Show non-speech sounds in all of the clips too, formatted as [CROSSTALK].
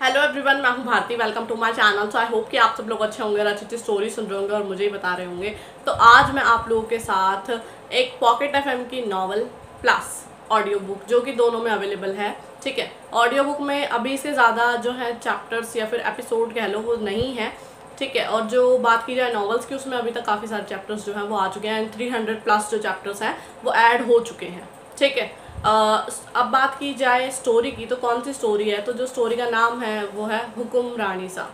Hello everyone मैं हूँ Bharti welcome to my channel so I hope कि आप सब लोग अच्छे होंगे और अच्छी अच्छी स्टोरी सुन रहे होंगे और मुझे ही बता रहे होंगे। तो आज मैं आप लोगों के साथ एक पॉकेट एफएम की नावल प्लस ऑडियो बुक जो कि दोनों में अवेलेबल है, ठीक है? ऑडियो बुक में अभी से ज़्यादा जो है चैप्टर्स या फिर एपिसोड कह लो, वो नहीं है, ठीक है? और जो बात की जाए नॉवल्स की, उसमें अभी तक काफ़ी सारे चैप्टर्स जो हैं वो आ चुके हैं एंड थ्री हंड्रेड प्लस जो चैप्टर्स हैं, वो ऐड हो चुके हैं, ठीक है? अब बात की जाए स्टोरी की तो कौन सी स्टोरी है? तो जो स्टोरी का नाम है, वो है हुकुम रानी सा।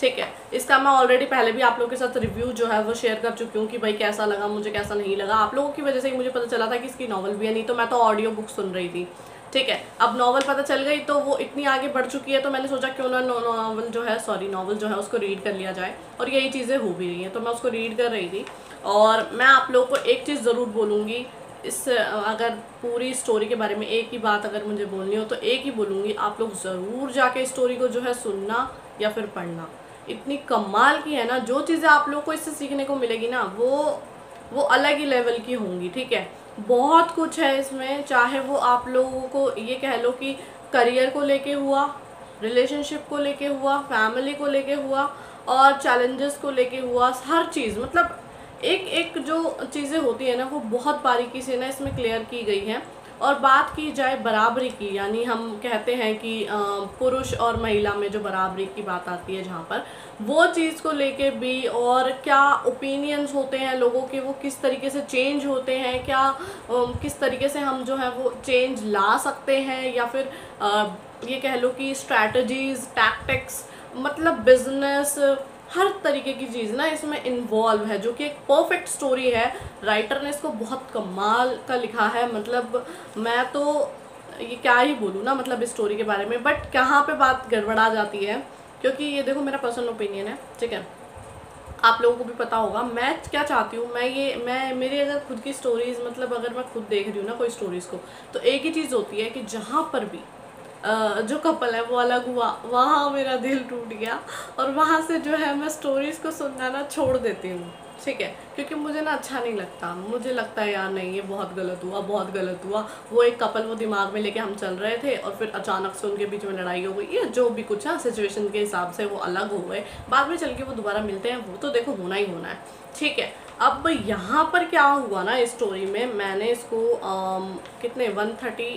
ठीक है? इसका मैं ऑलरेडी पहले भी आप लोगों के साथ रिव्यू जो है, वो शेयर कर चुकी हूँ कि भाई कैसा लगा, मुझे कैसा नहीं लगा। आप लोगों की वजह से ही मुझे पता चला था कि इसकी नॉवल भी है, नहीं तो मैं तो ऑडियो बुक सुन रही थी। ठीक है? अब नॉवल पता चल गई तो वो इतनी आगे बढ़ चुकी है तो मैंने सोचा क्यों ना नॉवल जो है सॉरी नॉवल जो है, उसको रीड कर लिया जाए। और यही चीज़ें हो भी रही हैं तो मैं उसको रीड कर रही थी। और मैं आप लोगों को एक चीज़ ज़रूर बोलूँगी इस, अगर पूरी स्टोरी के बारे में एक ही बात अगर मुझे बोलनी हो तो एक ही बोलूँगी, आप लोग ज़रूर जाके स्टोरी को जो है सुनना या फिर पढ़ना। इतनी कमाल की है ना, जो चीज़ें आप लोग को इससे सीखने को मिलेगी ना, वो वो अलग ही लेवल की होंगी, ठीक है? बहुत कुछ है इसमें, चाहे वो आप लोगों को ये कह लो कि करियर को लेके हुआ रिलेशनशिप को लेके हुआ फैमिली को लेके हुआ, और चैलेंजेस को लेके हुआ, हर चीज़ मतलब एक एक जो चीज़ें होती है ना, वो बहुत बारीकी से ना इसमें क्लियर की गई है। और बात की जाए बराबरी की, यानी हम कहते हैं कि पुरुष और महिला में जो बराबरी की बात आती है जहाँ पर, वो चीज़ को लेके भी और क्या ओपिनियंस होते हैं लोगों के, वो किस तरीके से चेंज होते हैं, क्या किस तरीके से हम जो है वो चेंज ला सकते हैं या फिर ये कह लो कि स्ट्रैटजीज़ टैक्टिक्स मतलब बिज़नेस हर तरीके की चीज़ ना इसमें इन्वॉल्व है, जो कि एक परफेक्ट स्टोरी है। राइटर ने इसको बहुत कमाल का लिखा है। मतलब मैं तो ये क्या ही बोलूँ ना मतलब इस स्टोरी के बारे में। बट कहाँ पे बात गड़बड़ा जाती है? क्योंकि ये देखो, मेरा पर्सनल ओपिनियन है, ठीक है? आप लोगों को भी पता होगा, मैं क्या चाहती हूँ, मैं ये, मैं, मेरी अगर खुद की स्टोरीज़ मतलब अगर मैं खुद देख रही हूँ ना कोई स्टोरीज़ को तो एक ही चीज़ होती है कि जहाँ पर भी जो कपल है वो अलग हुआ। वहाँ मेरा दिल टूट गया और वहाँ से जो है मैं स्टोरीज़ को सुनना ना छोड़ देती हूँ। ठीक है? क्योंकि मुझे ना अच्छा नहीं लगता। मुझे लगता है यार नहीं ये बहुत गलत हुआ बहुत गलत हुआ। वो एक कपल वो दिमाग में लेके हम चल रहे थे और फिर अचानक से उनके बीच में लड़ाई हो गई। या जो भी कुछ है सिचुएशन के हिसाब से वो अलग हो गए बाद में चल के वो दोबारा मिलते हैं। वो तो देखो होना ही होना है। ठीक है? अब यहाँ पर क्या हुआ ना इस स्टोरी में मैंने इसको आम, कितने one thirty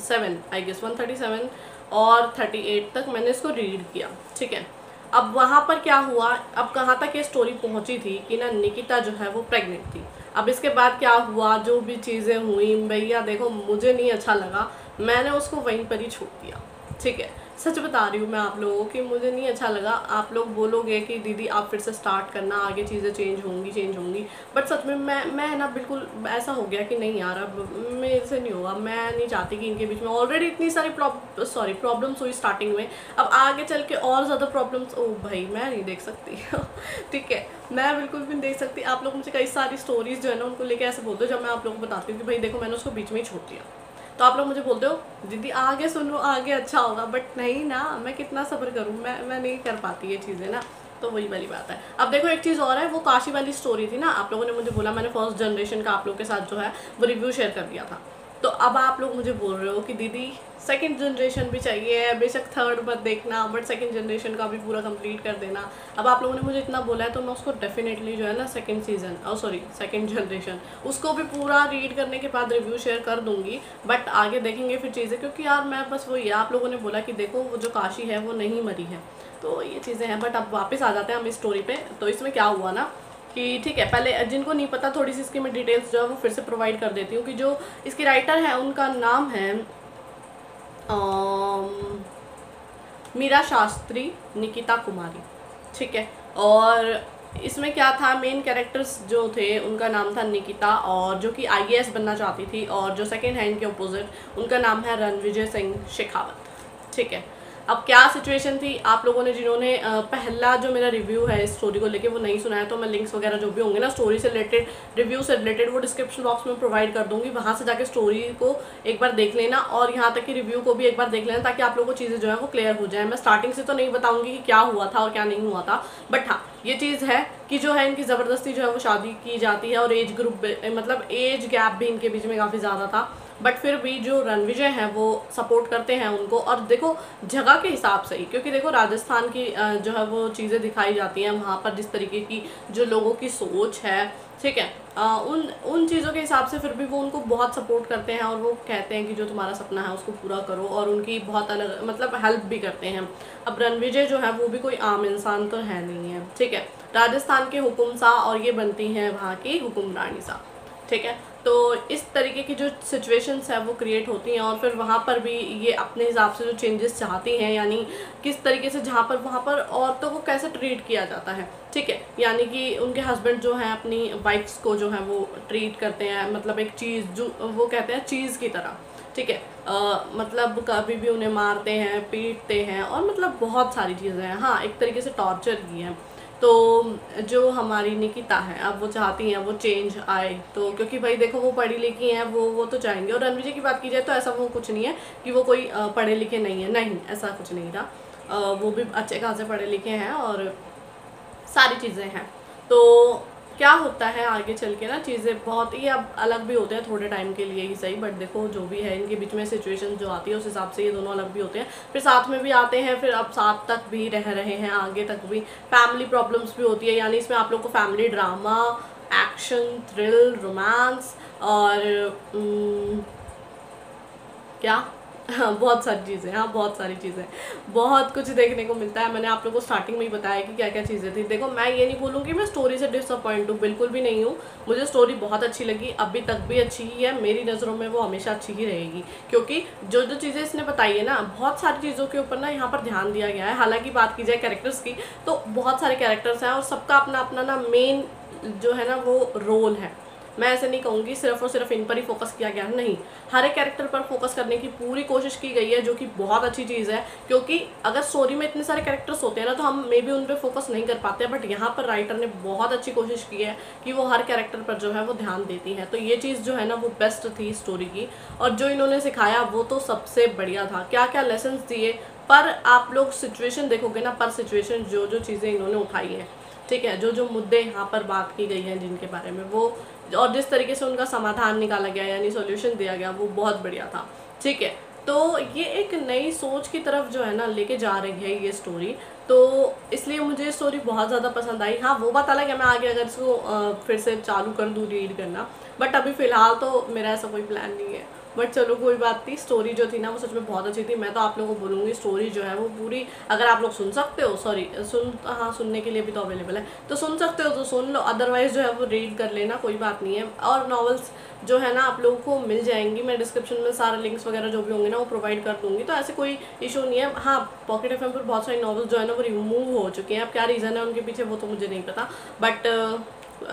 seven I guess one thirty seven और थर्टी एट तक मैंने इसको रीड किया, ठीक है? अब वहाँ पर क्या हुआ? अब कहाँ तक ये स्टोरी पहुँची थी कि ना निकिता जो है वो प्रेग्नेंट थी? अब इसके बाद क्या हुआ? जो भी चीज़ें हुई, भैया देखो, मुझे नहीं अच्छा लगा, मैंने उसको वहीं पर ही छोड़ दिया, ठीक है? सच बता रही हूँ मैं आप लोगों की मुझे नहीं अच्छा लगा। आप लोग बोलोगे कि दीदी आप फिर से स्टार्ट करना, आगे चीज़ें चेंज होंगी चेंज होंगी। बट सच में मैं मैं ना बिल्कुल ऐसा हो गया कि नहीं यार, अब मेरे से नहीं होगा। मैं नहीं चाहती कि इनके बीच में ऑलरेडी इतनी सारी प्रॉब सॉरी प्रॉब्लम्स हुई स्टार्टिंग में। अब आगे चल के और ज़्यादा प्रॉब्लम्स ओ भाई, मैं नहीं देख सकती। [LAUGHS] ठीक है, मैं बिल्कुल भी नहीं देख सकती। आप लोग मुझे कई सारी स्टोरीज़ जो है ना, उनको लेके ऐसे बोलते हो, जब मैं आप लोगों को बताती हूँ कि भाई देखो मैंने उसको बीच में ही छोड़ दिया। तो आप लोग मुझे बोलते हो दीदी, आगे सुनो, आगे अच्छा होगा। बट नहीं ना, मैं कितना सफ़र करूँ? मैं मैं नहीं कर पाती ये चीज़ें ना तो वही वाली बात है। अब देखो एक चीज़ और है, वो काशी वाली स्टोरी थी ना, आप लोगों ने मुझे बोला, मैंने फ़र्स्ट जनरेशन का आप लोगों के साथ जो है, वो रिव्यू शेयर कर दिया था। तो अब आप लोग मुझे बोल रहे हो कि दीदी सेकंड जनरेशन भी चाहिए, बेशक थर्ड मत देखना बट सेकंड जनरेशन का भी पूरा कंप्लीट कर देना। अब आप लोगों ने मुझे इतना बोला है तो मैं उसको डेफिनेटली जो है ना सेकंड सीज़न और सॉरी सेकंड जनरेशन उसको भी पूरा रीड करने के बाद रिव्यू शेयर कर दूँगी बट आगे देखेंगे फिर चीज़ें, क्योंकि यार मैं बस वही आप लोगों ने बोला कि देखो, वो जो काशी है, वो नहीं मरी है। तो ये चीज़ें हैं बट अब वापस आ जाते हैं हम इस स्टोरी पर तो इसमें क्या हुआ ना कि ठीक है, पहले जिनको नहीं पता थोड़ी सी इसकी मैं डिटेल्स जो है वो फिर से प्रोवाइड कर देती हूँ कि जो इसके राइटर है, उनका नाम है मीरा शास्त्री निकिता कुमारी, ठीक है? और इसमें क्या था मेन कैरेक्टर्स जो थे, उनका नाम था निकिता और जो कि आईएएस बनना चाहती थी और जो सेकेंड हैंड के अपोजिट उनका नाम है रणविजय सिंह शेखावत, ठीक है? अब क्या सिचुएशन थी? आप लोगों ने, जिन्होंने पहला जो मेरा रिव्यू है इस स्टोरी को लेके, वो नहीं सुना है तो मैं लिंक्स वगैरह जो भी होंगे ना स्टोरी से रिलेटेड रिव्यू से रिलेटेड वो डिस्क्रिप्शन बॉक्स में प्रोवाइड कर दूँगी। वहाँ से जाके स्टोरी को एक बार देख लेना और यहाँ तक कि रिव्यू को भी एक बार देख लेना ताकि आप लोगों को चीज़ें जो है वो क्लियर हो जाए। मैं स्टार्टिंग से तो नहीं बताऊँगी कि क्या हुआ था और क्या नहीं हुआ था बट हाँ ये चीज़ है कि जो है इनकी ज़बरदस्ती जो है वो शादी की जाती है और एज ग्रुप मतलब एज गैप भी इनके बीच में काफ़ी ज़्यादा था। बट फिर भी जो रणविजय हैं वो सपोर्ट करते हैं उनको। और देखो जगह के हिसाब से ही क्योंकि देखो राजस्थान की जो है वो चीज़ें दिखाई जाती हैं वहाँ पर जिस तरीके की जो लोगों की सोच है ठीक है? आ, उन उन चीज़ों के हिसाब से फिर भी वो उनको बहुत सपोर्ट करते हैं और वो कहते हैं कि जो तुम्हारा सपना है उसको पूरा करो और उनकी बहुत अलग मतलब हेल्प भी करते हैं। अब रणविजय जो है वो भी कोई आम इंसान तो है नहीं है ठीक है? राजस्थान के हुकुम सा और ये बनती हैं वहाँ की हुक्मरानी सा ठीक है? तो इस तरीके की जो सिचुएशंस है, वो क्रिएट होती हैं और फिर वहाँ पर भी ये अपने हिसाब से जो चेंजेस चाहती हैं, यानी किस तरीके से जहाँ पर, वहाँ पर औरतों को कैसे ट्रीट किया जाता है, ठीक है? यानी कि उनके हस्बैंड जो हैं, अपनी वाइफ्स को जो है, वो ट्रीट करते हैं मतलब एक चीज़ जो, वो कहते हैं चीज़ की तरह, ठीक है? मतलब कभी भी उन्हें मारते हैं, पीटते हैं और मतलब बहुत सारी चीज़ें हैं। हाँ एक तरीके से टॉर्चर की हैं। तो जो हमारी निकिता है, अब वो चाहती हैं, वो चेंज आए। तो क्योंकि भाई देखो, वो पढ़ी लिखी हैं, वो वो तो चाहेंगे। और रणवीर जी की बात की जाए तो ऐसा वो कुछ नहीं है कि वो कोई पढ़े लिखे नहीं है। नहीं, ऐसा कुछ नहीं था। वो भी अच्छे खासे पढ़े लिखे हैं और सारी चीज़ें हैं। तो क्या होता है आगे चल के ना चीज़ें बहुत ही अब अलग भी होते हैं थोड़े टाइम के लिए ही सही बट देखो जो भी है इनके बीच में सिचुएशन जो आती है उस हिसाब से ये दोनों अलग भी होते हैं। फिर साथ में भी आते हैं फिर अब साथ तक भी रह रहे हैं आगे तक भी। फैमिली प्रॉब्लम्स भी होती है यानी इसमें आप लोग को family drama action thrill romance और न, क्या? हाँ बहुत सारी चीज़ें हाँ बहुत सारी चीज़ें। बहुत कुछ देखने को मिलता है। मैंने आप लोगों को स्टार्टिंग में ही बताया कि क्या क्या चीज़ें थी। देखो, मैं ये नहीं बोलूँगी मैं स्टोरी से डिसअपॉइंट हूँ, बिल्कुल भी नहीं हूँ। मुझे स्टोरी बहुत अच्छी लगी, अभी तक भी अच्छी ही है। मेरी नज़रों में वो हमेशा अच्छी ही रहेगी। क्योंकि जो जो चीज़ें इसने बताई है ना, बहुत सारी चीज़ों के ऊपर ना यहाँ पर ध्यान दिया गया है। हालाँकि बात की जाए कैरेक्टर्स की तो बहुत सारे कैरेक्टर्स हैं और सबका अपना अपना ना मेन जो है ना वो रोल है। मैं ऐसे नहीं कहूँगी, सिर्फ़ और सिर्फ़ इन पर ही फोकस किया गया। नहीं, हर एक कैरेक्टर पर फोकस करने की पूरी कोशिश की गई है, जो कि बहुत अच्छी चीज़ है, क्योंकि अगर स्टोरी में इतने सारे कैरेक्टर्स होते हैं ना तो हम मे बी उन पर फोकस नहीं कर पाते बट यहाँ पर राइटर ने बहुत अच्छी कोशिश की है कि वो हर कैरेक्टर पर जो है वो ध्यान देती है। तो ये चीज़ जो है ना, वो बेस्ट थी स्टोरी की, और जो इन्होंने सिखाया, वो तो सबसे बढ़िया था। क्या क्या लेसन दिए, पर आप लोग सिचुएशन देखोगे ना, पर सिचुएशन जो जो चीज़ें इन्होंने उठाई है, ठीक है जो जो मुद्दे यहाँ पर बात की गई हैं जिनके बारे में, वो और जिस तरीके से उनका समाधान निकाला गया, यानी सोल्यूशन दिया गया, वो बहुत बढ़िया था। ठीक है तो ये एक नई सोच की तरफ़ जो है ना, लेके जा रही है ये स्टोरी तो इसलिए मुझे स्टोरी बहुत ज़्यादा पसंद आई। हाँ वो बात अलग है, मैं आगे अगर इसको फिर से चालू कर दूँ रीड करना। बट अभी फ़िलहाल तो मेरा ऐसा कोई प्लान नहीं है। बट चलो, कोई बात नहीं स्टोरी जो थी ना, वो सच में बहुत अच्छी थी। मैं तो आप लोगों को बोलूँगी स्टोरी जो है वो पूरी, अगर आप लोग सुन सकते हो सॉरी सुन हाँ सुनने के लिए भी तो अवेलेबल है। तो सुन सकते हो तो सुन लो अदरवाइज़ जो है वो रीड कर लेना, कोई बात नहीं है। और नॉवल्स जो है ना, आप लोगों को मिल जाएँगी। मैं डिस्क्रिप्शन में सारे लिंक्स वगैरह जो भी होंगे ना, वो प्रोवाइड कर दूँगी। तो ऐसे कोई इशू नहीं है। हाँ पॉकेट एफ़ पर बहुत सारी नॉवल्स जो है ना, वो रिमूव हो चुके हैं। अब क्या रीज़न है उनके पीछे, वो तो मुझे नहीं पता। बट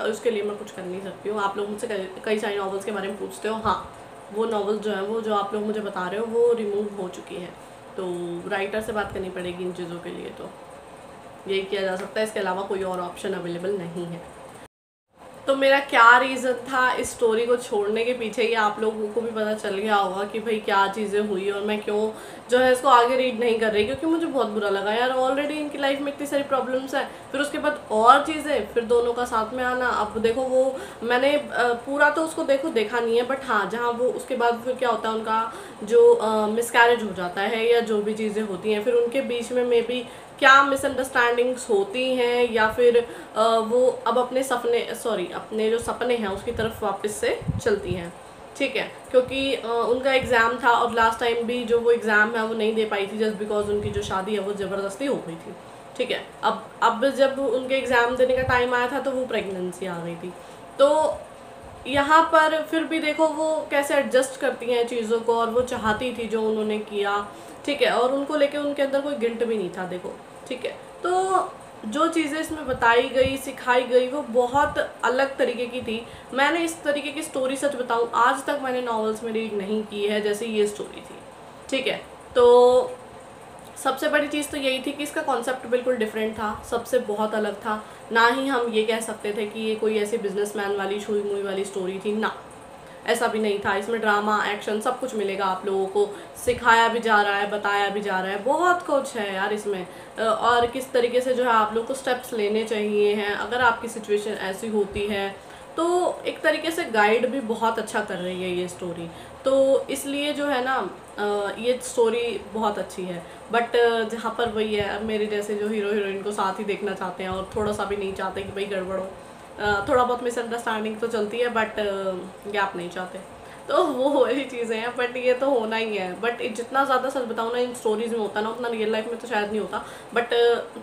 उसके लिए मैं कुछ कर नहीं सकती हूँ। आप लोग मुझसे कई सारी नॉवल्स के बारे में पूछते हो। हाँ। वो नॉवल्स जो हैं, वो जो आप लोग मुझे बता रहे हो, वो रिमूव हो चुकी हैं। तो राइटर से बात करनी पड़ेगी इन चीज़ों के लिए तो। यही किया जा सकता है, इसके अलावा कोई और ऑप्शन अवेलेबल नहीं है। तो मेरा क्या रीज़न था इस स्टोरी को छोड़ने के पीछे? ये आप लोगों को भी पता चल गया होगा कि भाई क्या चीज़ें हुई और मैं क्यों जो है इसको आगे रीड नहीं कर रही, क्योंकि मुझे बहुत बुरा लगा। यार ऑलरेडी इनकी लाइफ में इतनी सारी प्रॉब्लम्स हैं, फिर उसके बाद और चीज़ें, फिर दोनों का साथ में आना। अब देखो वो, मैंने पूरा तो उसको देखो, देखा नहीं है बट हाँ जहाँ वो, उसके बाद फिर क्या होता है, उनका जो मिसकैरेज हो जाता है या जो भी चीज़ें होती हैं, फिर उनके बीच में मे बी क्या मिसअंडरस्टैंडिंग्स होती हैं या फिर वो अब अपने सपने सॉरी अपने जो सपने हैं उसकी तरफ़ वापस से चलती हैं। ठीक है? क्योंकि उनका एग्ज़ाम था और लास्ट टाइम भी जो वो एग्ज़ाम है वो नहीं दे पाई थी जस्ट बिकॉज़ उनकी जो शादी है वो ज़बरदस्ती हो गई थी। ठीक है? अब अब जब उनके एग्ज़ाम देने का टाइम आया था तो वो प्रेगनेंसी आ गई थी। तो यहाँ पर फिर भी देखो वो कैसे एडजस्ट करती हैं चीज़ों को और वो चाहती थी जो उन्होंने किया। ठीक है, और उनको लेके उनके अंदर कोई गिल्ट भी नहीं था, देखो, ठीक है। तो जो चीज़ें इसमें बताई गई, सिखाई गई, वो बहुत अलग तरीके की थी। मैंने इस तरीके की स्टोरी सच बताऊँ, आज तक मैंने नॉवेल्स में रीड नहीं की है, जैसे ये स्टोरी थी, ठीक है। तो सबसे बड़ी चीज़ तो यही थी कि इसका कॉन्सेप्ट बिल्कुल डिफरेंट था, सबसे बहुत अलग था। ना ही हम ये कह सकते थे कि ये कोई ऐसी बिजनेसमैन वाली छुई मुई वाली स्टोरी थी, ना। ऐसा भी नहीं था। इसमें ड्रामा एक्शन सब कुछ मिलेगा आप लोगों को। सिखाया भी जा रहा है, बताया भी जा रहा है। बहुत कुछ है यार इसमें। और किस तरीके से जो है आप लोग को स्टेप्स लेने चाहिए हैं। अगर आपकी सिचुएशन ऐसी होती है तो एक तरीके से गाइड भी बहुत अच्छा कर रही है ये स्टोरी तो इसलिए जो है ना ये स्टोरी बहुत अच्छी है। बट जहाँ पर वही है मेरे जैसे जो हीरो हीरोइन को साथ ही देखना चाहते हैं और थोड़ा सा भी नहीं चाहते कि भाई गड़बड़ हो। थोड़ा बहुत मिसअंडरस्टैंडिंग तो चलती है बट गैप नहीं चाहते। तो वो वही चीज़ें हैं बट ये तो होना ही है। बट जितना ज़्यादा सच बताऊँ ना, इन स्टोरीज़ में होता ना, उतना रियल लाइफ में तो शायद नहीं होता। बट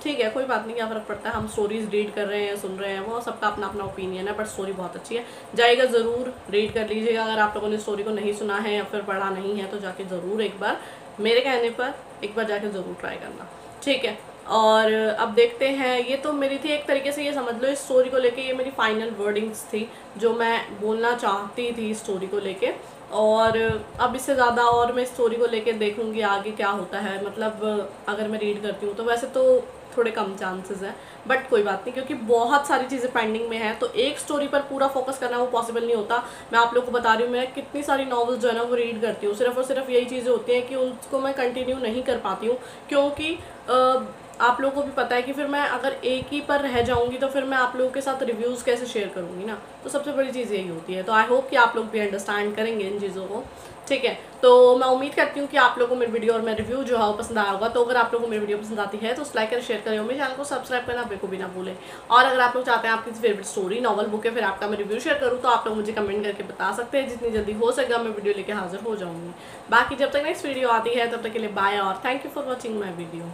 ठीक है, कोई बात नहीं, क्या फ़र्क पड़ता है? हम स्टोरीज़ रीड कर रहे हैं, सुन रहे हैं, वो सबका अपना अपना ओपिनियन है बट स्टोरी बहुत अच्छी है। जाएगा ज़रूर रीड कर लीजिएगा। अगर आप लोगों ने स्टोरी को नहीं सुना है या फिर पढ़ा नहीं है तो जाके ज़रूर एक बार, मेरे कहने पर एक बार जाके ज़रूर ट्राई करना। ठीक है और अब देखते हैं, ये तो मेरी थी एक तरीके से ये समझ लो इस स्टोरी को लेके, ये मेरी फाइनल वर्डिंग्स थी, जो मैं बोलना चाहती थी स्टोरी को लेके। और अब इससे ज़्यादा और मैं स्टोरी को लेके देखूँगी आगे क्या होता है। मतलब अगर मैं रीड करती हूँ तो वैसे तो थोड़े कम चांसेस हैं बट कोई बात नहीं, क्योंकि बहुत सारी चीज़ें पेंडिंग में हैं। तो एक स्टोरी पर पूरा फोकस करना वो पॉसिबल नहीं होता। मैं आप लोग को बता रही हूँ, मैं कितनी सारी नॉवेल्स जो है ना वो रीड करती हूँ। सिर्फ़ और सिर्फ़ यही चीज़ें होती हैं कि उसको मैं कंटिन्यू नहीं कर पाती हूँ, क्योंकि आप लोगों को भी पता है कि फिर मैं अगर एक ही पर रह जाऊँगी तो फिर मैं आप लोगों के साथ रिव्यूज़ कैसे शेयर करूँगी ना? तो सबसे बड़ी चीज़ यही होती है। तो आई होप कि आप लोग भी अंडरस्टैंड करेंगे इन चीज़ों को। ठीक है? तो मैं उम्मीद करती हूँ कि आप लोगों को मेरी वीडियो और मेरा रिव्यू जो है वो पसंद आया होगा। तो अगर आप लोगों को मेरी वीडियो पसंद आती है तो उस लाइक करें शेयर करें मेरे चैनल को सब्सक्राइब करना बिल्कुल भी ना भूलें। और अगर आप लोग चाहते हैं आपकी फेवरेट स्टोरी नॉवल बुक है फिर आपका मैं रिव्यू शेयर करूँ तो आप लोग मुझे कमेंट करके बता सकते हैं। जितनी जल्दी हो सकेगा मैं वीडियो लेकर हाजिर हो जाऊँगी। बाकी जब तक नेक्स्ट वीडियो आती है, तब तक के लिए बाय और thank you for watching my video